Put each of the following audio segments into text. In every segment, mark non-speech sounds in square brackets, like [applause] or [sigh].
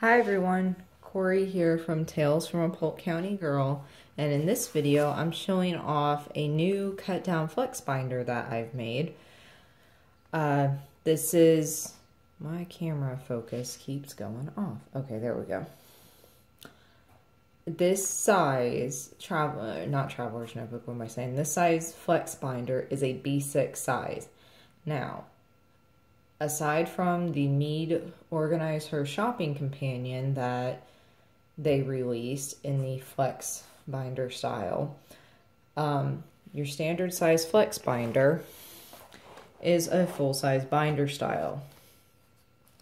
Hi everyone, Cori here from Tales from a Polk County Girl and in this video I'm showing off a new cut down flex binder that I've made. Uh, this is, my camera focus keeps going off. Okay, there we go. This size, travel, not traveler's notebook, what am I saying? This size flex binder is a B6 size. Now, aside from the Mead Organize Her Shopping Companion that they released in the flex binder style, um, your standard size flex binder is a full size binder style.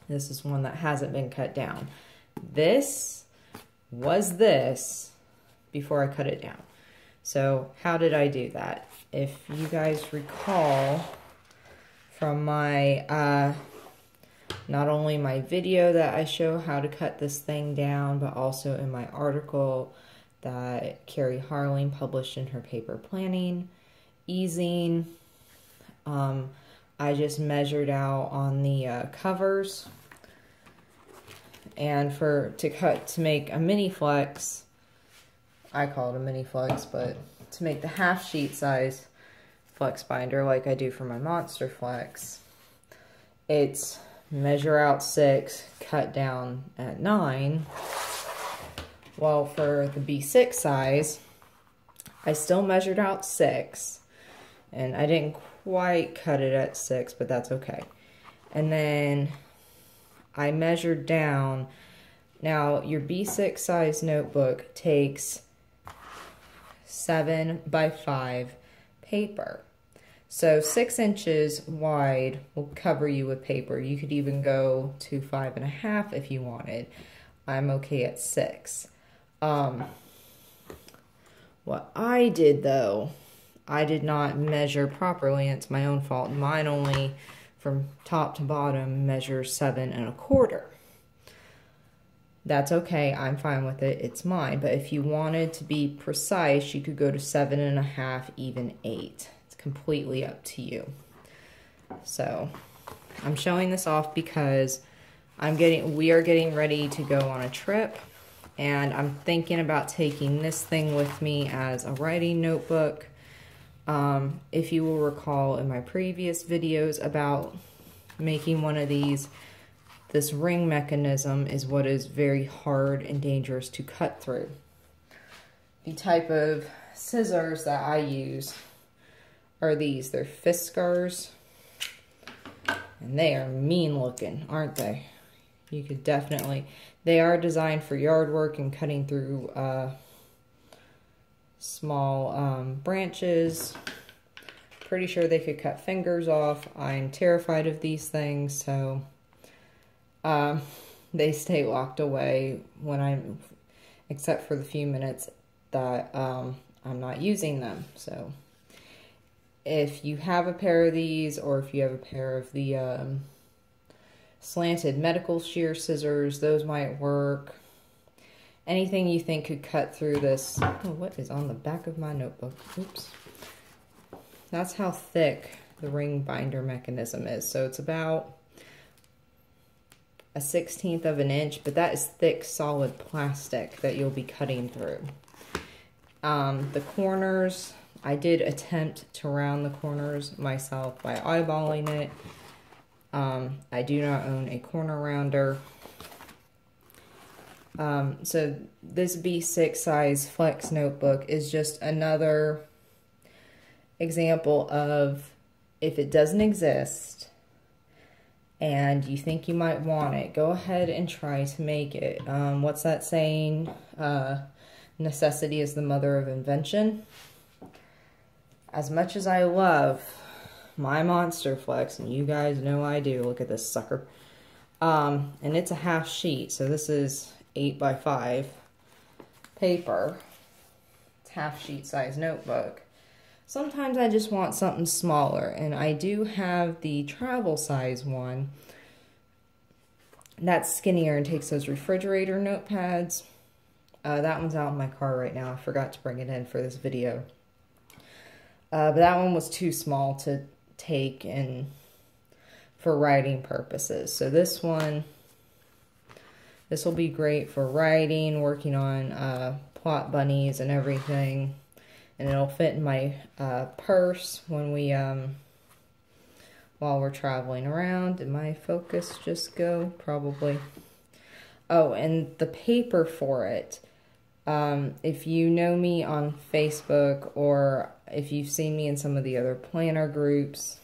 This is one that hasn't been cut down. This was this before I cut it down. So how did I do that? If you guys recall, from my, uh, not only my video that I show how to cut this thing down, but also in my article that Carrie Harling published in her paper Planning, Easing. Um, I just measured out on the uh, covers. And for to cut to make a mini flex, I call it a mini flex, but to make the half sheet size, flex binder like I do for my Monster Flex. It's measure out six, cut down at nine. While for the B6 size, I still measured out six. And I didn't quite cut it at six, but that's okay. And then I measured down. Now, your B6 size notebook takes seven by five paper. So six inches wide will cover you with paper. You could even go to five and a half if you wanted. I'm okay at six. Um, what I did though, I did not measure properly. It's my own fault. Mine only from top to bottom measures seven and a quarter. That's okay. I'm fine with it. It's mine. But if you wanted to be precise, you could go to seven and a half, even eight completely up to you. So I'm showing this off because I'm getting, we are getting ready to go on a trip and I'm thinking about taking this thing with me as a writing notebook. Um, if you will recall in my previous videos about making one of these, this ring mechanism is what is very hard and dangerous to cut through. The type of scissors that I use are these. They're Fiskars. And they are mean looking, aren't they? You could definitely... They are designed for yard work and cutting through uh, small um, branches. Pretty sure they could cut fingers off. I'm terrified of these things, so... Um, [laughs] they stay locked away when I'm... Except for the few minutes that um, I'm not using them, so if you have a pair of these or if you have a pair of the um, slanted medical shear scissors, those might work. Anything you think could cut through this. Oh, what is on the back of my notebook? Oops. That's how thick the ring binder mechanism is. So it's about a 16th of an inch, but that is thick, solid plastic that you'll be cutting through. Um, the corners, I did attempt to round the corners myself by eyeballing it. Um, I do not own a corner rounder. Um, so this B6 size flex notebook is just another example of if it doesn't exist and you think you might want it, go ahead and try to make it. Um, what's that saying? Uh, necessity is the mother of invention as much as I love my Monster Flex, and you guys know I do, look at this sucker. Um, and it's a half sheet, so this is 8 by 5 paper. It's half sheet size notebook. Sometimes I just want something smaller, and I do have the travel size one that's skinnier and takes those refrigerator notepads. Uh, that one's out in my car right now. I forgot to bring it in for this video. Uh, but that one was too small to take and for writing purposes. So this one This will be great for writing, working on uh, plot bunnies and everything. And it'll fit in my uh, purse when we, um, while we're traveling around. Did my focus just go? Probably. Oh, and the paper for it. Um, if you know me on Facebook or if you've seen me in some of the other planner groups,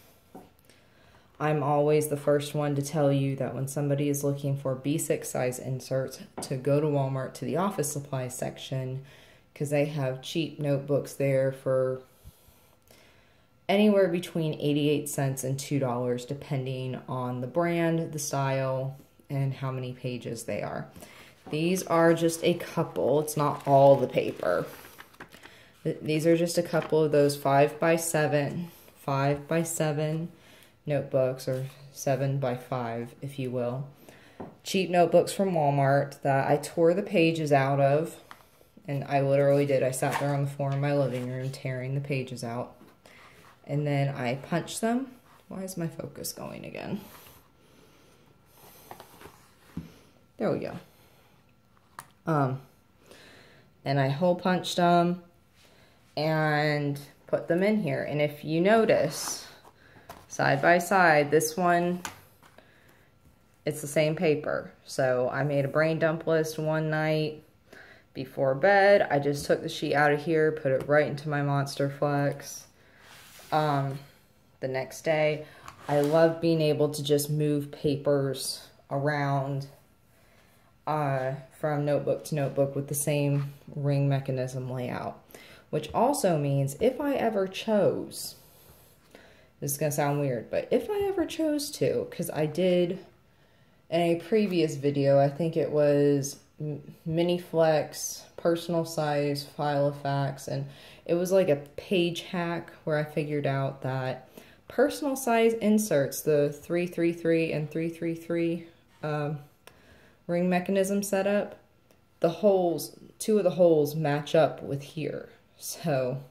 I'm always the first one to tell you that when somebody is looking for B6 size inserts to go to Walmart to the office supply section because they have cheap notebooks there for anywhere between 88 cents and $2 depending on the brand, the style, and how many pages they are. These are just a couple. It's not all the paper. These are just a couple of those 5 by 7 5 by 7 notebooks, or 7 by 5 if you will. Cheap notebooks from Walmart that I tore the pages out of. And I literally did. I sat there on the floor in my living room tearing the pages out. And then I punched them. Why is my focus going again? There we go. Um, and I hole punched them and put them in here. And if you notice, side by side, this one, it's the same paper. So I made a brain dump list one night before bed. I just took the sheet out of here, put it right into my Monster Flex. Um, the next day, I love being able to just move papers around uh, from notebook to notebook with the same ring mechanism layout. Which also means if I ever chose, this is going to sound weird, but if I ever chose to, because I did in a previous video, I think it was mini flex, personal size, Filofax, and it was like a page hack where I figured out that personal size inserts, the 333 and 333 um, ring mechanism setup, the holes, two of the holes match up with here. So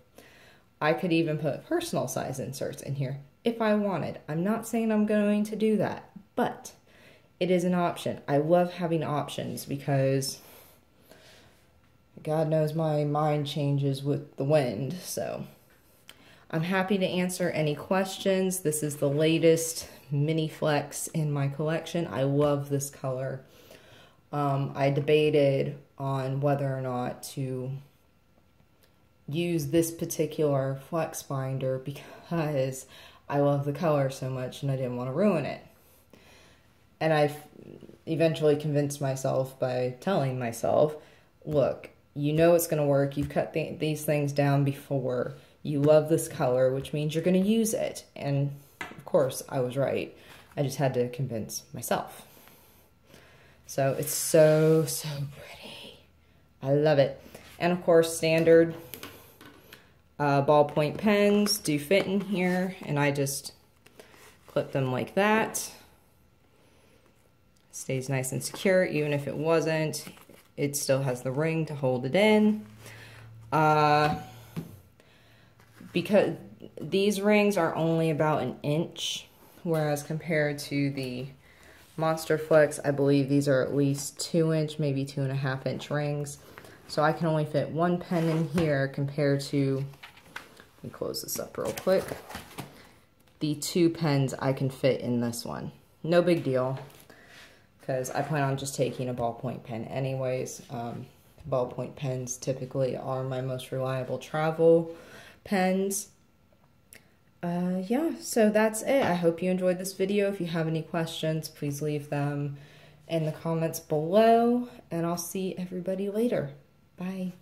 I could even put personal size inserts in here if I wanted. I'm not saying I'm going to do that, but it is an option. I love having options because God knows my mind changes with the wind. So I'm happy to answer any questions. This is the latest mini flex in my collection. I love this color um, I debated on whether or not to use this particular flex binder [laughs] because I love the color so much and I didn't want to ruin it. And I eventually convinced myself by telling myself, look, you know it's going to work. You've cut th these things down before. You love this color, which means you're going to use it. And of course, I was right. I just had to convince myself. So it's so, so pretty. I love it. And of course, standard uh, ballpoint pens do fit in here. And I just clip them like that. Stays nice and secure. Even if it wasn't, it still has the ring to hold it in. Uh, because these rings are only about an inch, whereas compared to the Monster Flex, I believe these are at least two inch, maybe two and a half inch rings. So I can only fit one pen in here compared to, let me close this up real quick, the two pens I can fit in this one. No big deal, because I plan on just taking a ballpoint pen anyways. Um, ballpoint pens typically are my most reliable travel pens uh, yeah, so that's it. I hope you enjoyed this video. If you have any questions, please leave them in the comments below, and I'll see everybody later. Bye.